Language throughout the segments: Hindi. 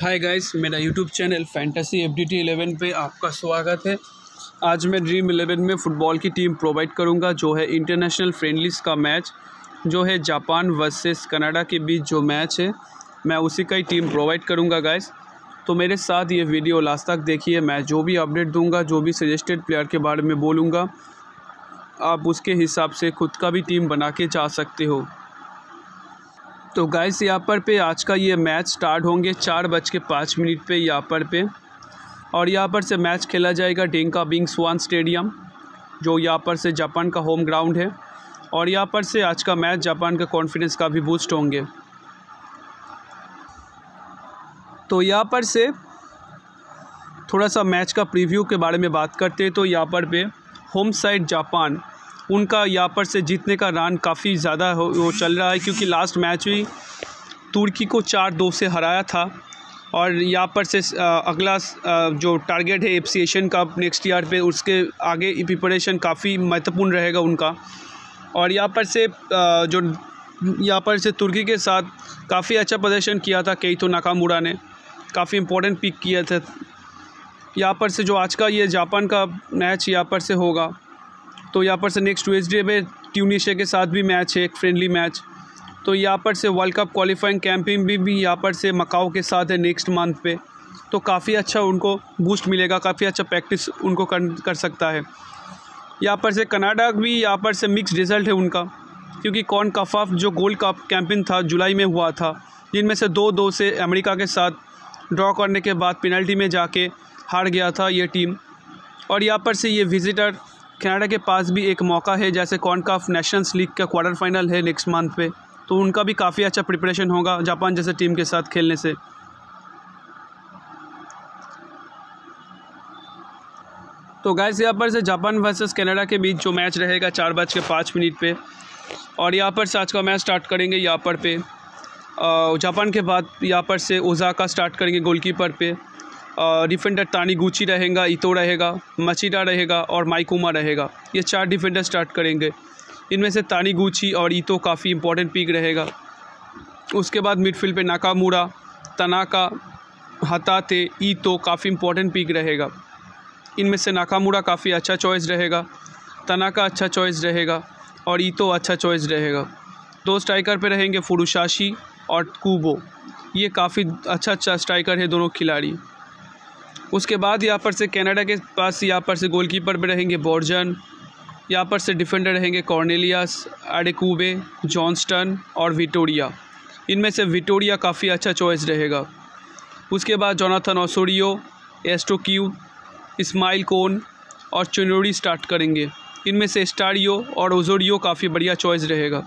हाय गाइस मेरा YouTube channel fantasy F D T eleven पर आपका स्वागत है। आज मैं ड्रीम इलेवन में फ़ुटबॉल की टीम प्रोवाइड करूँगा, जो है इंटरनेशनल फ्रेंडलीज का मैच जो है जापान वर्सेस कनाडा के बीच जो मैच है, मैं उसी का ही टीम प्रोवाइड करूँगा गाइस तो मेरे साथ ये वीडियो लास्ट तक देखिए, मैं जो भी अपडेट दूँगा, जो भी सजेस्टेड प्लेयर के बारे में बोलूँगा, आप उसके हिसाब से खुद का भी टीम बना के जा सकते हो। तो गाइस यहाँ पर पे आज का ये मैच स्टार्ट होंगे चार बज के पाँच मिनट पे यहाँ पर पे। और यहाँ पर से मैच खेला जाएगा डेंका बिंग्स वन स्टेडियम जो यहाँ पर से जापान का होम ग्राउंड है। और यहाँ पर से आज का मैच जापान का कॉन्फिडेंस का भी बूस्ट होंगे। तो यहाँ पर से थोड़ा सा मैच का प्रीव्यू के बारे में बात करते हैं। तो यहाँ पर पे होम साइड जापान उनका यहाँ पर से जीतने का रन काफ़ी ज़्यादा हो चल रहा है क्योंकि लास्ट मैच भी तुर्की को चार दो से हराया था और यहाँ पर से अगला जो टारगेट है F Asian cup next year पे, उसके आगे प्रिपरेशन काफ़ी महत्वपूर्ण रहेगा उनका। और यहाँ पर से जो, यहाँ पर से तुर्की के साथ काफ़ी अच्छा प्रदर्शन किया था कई तो नाकामुरा ने। काफ़ी इम्पोर्टेंट पिक किया था। यहाँ पर से जो आज का ये जापान का मैच यहाँ पर से होगा। तो यहाँ पर से नेक्स्ट वेजडे में ट्यूनिशिया के साथ भी मैच है, एक फ्रेंडली मैच तो यहाँ पर से वर्ल्ड कप क्वालिफाइंग कैंपिंग भी भी यहाँ पर से मकाओ के साथ है नेक्स्ट मंथ पे. तो काफ़ी अच्छा उनको बूस्ट मिलेगा, काफ़ी अच्छा प्रैक्टिस उनको कर कर सकता है. यहाँ पर से कनाडा भी, यहाँ पर से मिक्स रिज़ल्ट है उनका. क्योंकि कौन कफाफ जो गोल्ड कप कैंपिंग था, जुलाई में हुआ था, जिनमें से दो दो से अमेरिका के साथ ड्रॉ करने के बाद पेनल्टी में जाके हार गया था ये टीम और यहाँ पर से ये विज़िटर कनाडा के पास भी एक मौका है, जैसे कॉनकाफ नेशंस लीग का क्वार्टर फाइनल है नेक्स्ट मंथ पे। तो उनका भी काफ़ी अच्छा प्रिपरेशन होगा जापान जैसे टीम के साथ खेलने से। तो गैस यहाँ पर से जापान वर्सेस कनाडा के बीच जो मैच रहेगा चार बज के पाँच मिनट पे। और यहाँ पर से आज का मैच स्टार्ट करेंगे यहाँ पर पे। जापान के बाद यहाँ पर से ओजाका स्टार्ट करेंगे गोलकीपर पे। डिफेंडर तानीगुची रहेगा, इतो रहेगा मचिडा रहेगा और माइकुमा रहेगा। ये चार डिफेंडर स्टार्ट करेंगे। इनमें से तानीगुची और इतो काफ़ी इंपॉर्टेंट पिक रहेगा। उसके बाद मिडफील्ड पे नाकामूरा, तनाका, हताते ईतो काफ़ी इंपॉर्टेंट पिक रहेगा। इनमें से नाकामूरा काफ़ी अच्छा चॉइस रहेगा, तनाका अच्छा चॉइस रहेगा और ईतो अच्छा चॉइस रहेगा। दो स्ट्राइकर पे रहेंगे फुरुशाशी और कूबो। ये काफ़ी अच्छा अच्छा स्ट्राइकर है दोनों खिलाड़ी। उसके बाद यहाँ पर से कनाडा के पास यहाँ पर से गोलकीपर में रहेंगे बॉर्जन, यहाँ पर से डिफेंडर रहेंगे कॉर्नेलियास एडेकूबे जॉन्स्टन और विटोरिया। इनमें से विटोरिया काफ़ी अच्छा चॉइस रहेगा। उसके बाद Jonathan Osorio Eustaquio Ismail Kone और चुनोड़ी स्टार्ट करेंगे। इनमें से स्टारियो और ओजोरियो काफ़ी बढ़िया चॉइस रहेगा।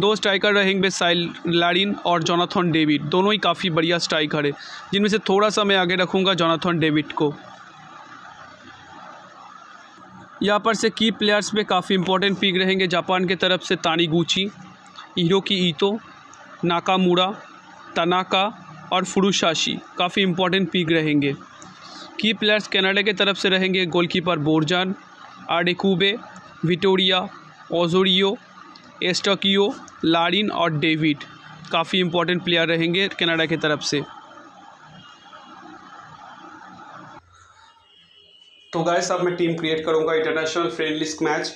दो स्ट्राइकर रहेंगे साइल लारिन और जोनाथन डेविड। दोनों ही काफ़ी बढ़िया स्ट्राइकर है। जिनमें से थोड़ा सा मैं आगे रखूँगा जोनाथन डेविड को। यहाँ पर से की प्लेयर्स में काफ़ी इंपॉर्टेंट पिक रहेंगे। जापान की तरफ़ से तानीगुची हीरो की ईतो नाकामूरा, तनाका और फुरुशाशी काफ़ी इंपॉर्टेंट पिक रहेंगे। की प्लेयर्स कनाडा की तरफ़ से रहेंगे goalkeeper Borjan Adekugbe Vitoria, Osorio Eustaquio, Larin और डेविड काफ़ी इंपॉर्टेंट प्लेयर रहेंगे कनाडा की तरफ़ से। तो गाइस अब मैं टीम क्रिएट करूँगा international friendlies match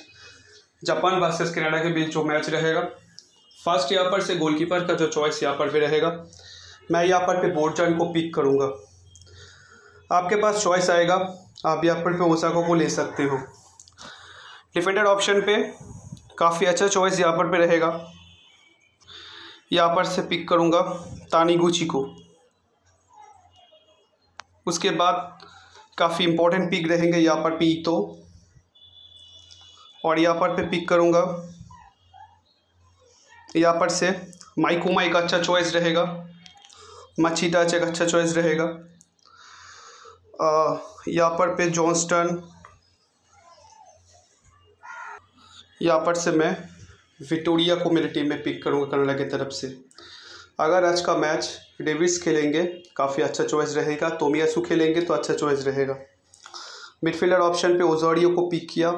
Japan versus Canada के बीच जो मैच रहेगा। फ़र्स्ट यहाँ पर से गोलकीपर का जो चॉइस यहाँ पर भी रहेगा। मैं यहाँ पर पे बोर्डचन को पिक करूँगा। आपके पास चॉइस आएगा। आप यहाँ पर पे ओसाको को ले सकते हो। डिफेंडर ऑप्शन पे काफ़ी अच्छा चॉइस यहाँ पर पे रहेगा। यहाँ पर से पिक करूँगा तानीगुची को। उसके बाद काफ़ी इम्पोर्टेंट पिक रहेंगे यहाँ पर पी तो। और यहाँ पर पे पिक करूँगा। यहाँ पर से माइकोमा एक अच्छा चॉइस रहेगा। मच्छी टाच एक अच्छा चॉइस रहेगा। यहाँ पर पे जॉन्स्टन यहाँ पर से मैं विक्टोरिया को मेरी टीम में पिक करूँगा कनाडा की तरफ़ से। अगर आज का मैच डेविस खेलेंगे, काफ़ी अच्छा चॉइस रहेगा। तोमियासू खेलेंगे तो अच्छा चॉइस रहेगा। मिडफील्डर ऑप्शन पे ओजोरियो को पिक किया।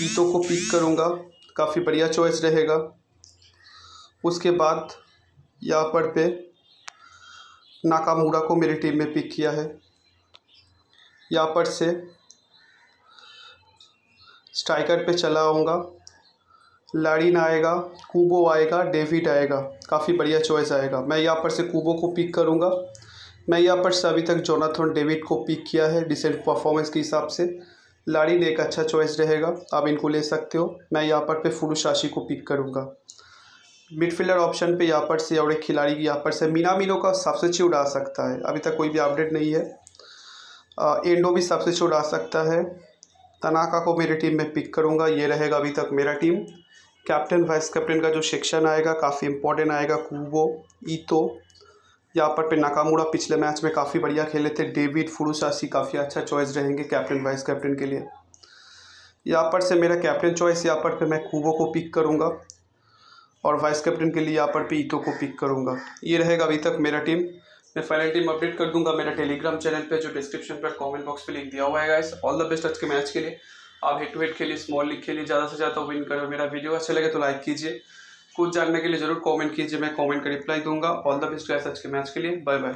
ईटो को पिक करूँगा। काफ़ी बढ़िया चॉइस रहेगा। उसके बाद यहाँ पर पे नाकामूरा को मेरी टीम में पिक किया है। यहाँ पर से स्ट्राइकर पे चला आऊँगा। लाड़ीन आएगा कूबो आएगा डेविड आएगा। काफ़ी बढ़िया चॉइस आएगा। मैं यहाँ पर से कूबो को पिक करूँगा। मैं यहाँ पर से अभी तक जोनाथन डेविड को पिक किया है डिसेंट परफॉर्मेंस के हिसाब से। लाड़ीन एक अच्छा चॉइस रहेगा। आप इनको ले सकते हो। मैं यहाँ पर पे फुरुशाशी को पिक करूँगा। मिडफील्डर ऑप्शन पे यहाँ पर से और एक खिलाड़ी यहाँ पर से मीना मीनो का सबसे सब्सिट्यूट आ सकता है। अभी तक कोई भी अपडेट नहीं है। आ, एंडो भी सबसे सब्सिट्यूट आ सकता है। तनाका को मेरी टीम में पिक करूँगा, ये रहेगा अभी तक मेरा टीम कैप्टन वाइस कैप्टन का जो सेक्शन आएगा, काफ़ी इंपॉर्टेंट आएगा कूबो ईतो यहाँ पर पे नाकामूड़ा पिछले मैच में काफ़ी बढ़िया खेले थे. डेविड फुरुसासी काफ़ी अच्छा चॉइस रहेंगे कैप्टन वाइस कैप्टन के लिए. यहाँ पर से मेरा कैप्टन चॉइस यहाँ पर पे मैं कूबो को पिक करूँगा और वाइस कैप्टन के लिए यहाँ पर पे ईतो को पिक करूँगा. ये रहेगा अभी तक मेरा टीम मैं फाइनल टीम अपडेट कर दूँगा मेरा टेलीग्राम चैनल पे, जो डिस्क्रिप्शन पर कमेंट बॉक्स पे लिंक दिया हुआ है गाइस ऑल द बेस्ट आज के मैच के लिए. आप हेड टू हेड खेलिए स्मॉल लीग खेलिए, ज़्यादा से ज़्यादा विन करो मेरा वीडियो अच्छा लगे तो लाइक कीजिए. कुछ जानने के लिए ज़रूर कॉमेंट कीजिए, मैं कॉमेंट का रिप्लाई दूँगा. ऑल द बेस्ट गाइस आज के मैच के लिए. Bye bye